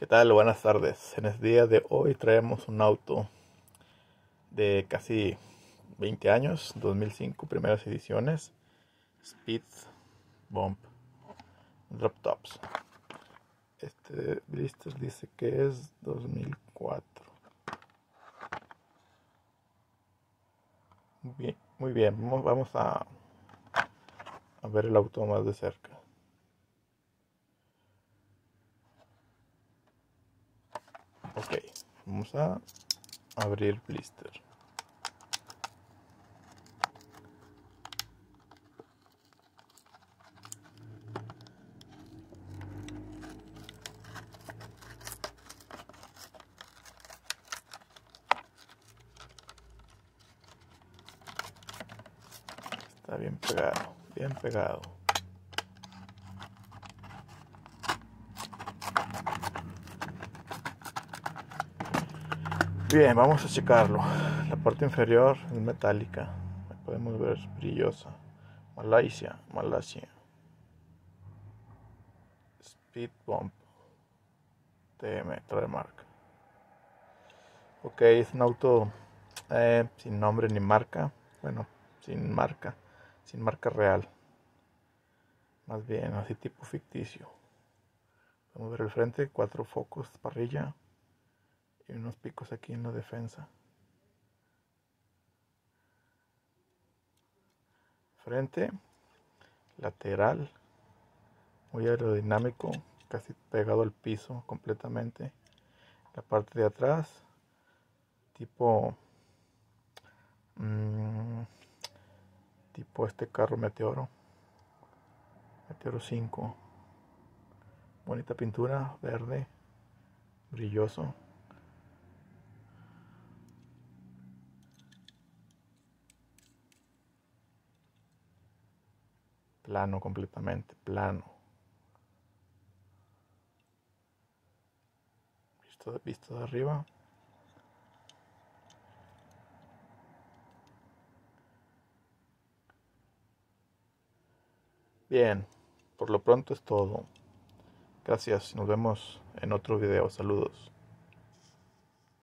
¿Qué tal? Buenas tardes. En el día de hoy traemos un auto de casi 20 años, 2005, primeras ediciones, Speed Bump Drop Tops. Este blister dice que es 2004. Bien, muy bien, vamos a, a ver el auto más de cerca. Ok, vamos a abrir blister. Está bien pegado, bien pegado. Bien, vamos a checarlo. La parte inferior es metálica. podemos ver brillosa. Malaysia, Malasia. Speed Bump. TM, marca. Ok, es un auto eh, sin nombre ni marca. Bueno, sin marca. Sin marca real. Más bien, así tipo ficticio. A ver el frente, cuatro focos, parrilla y unos picos aquí en la defensa. Frente, lateral, muy aerodinámico, casi pegado al piso completamente. La parte de atrás, tipo, mm, tipo este carro Meteoro, Meteoro 5. Bonita pintura, verde, brilloso. Plano completamente, plano. Visto visto de arriba. Bien, por lo pronto es todo. Gracias, nos vemos en otro video. Saludos.